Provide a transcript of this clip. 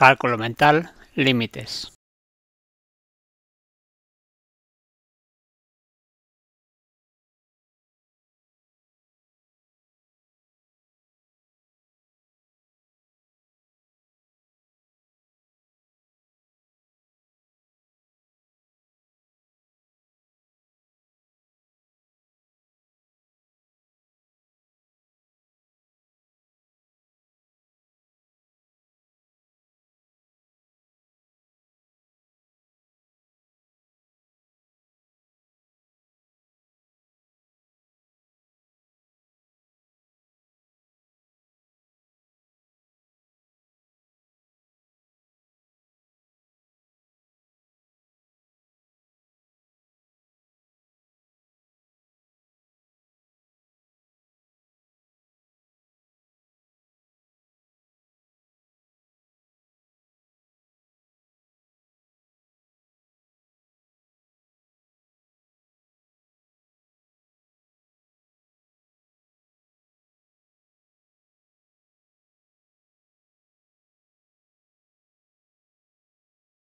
Cálculo mental, límites.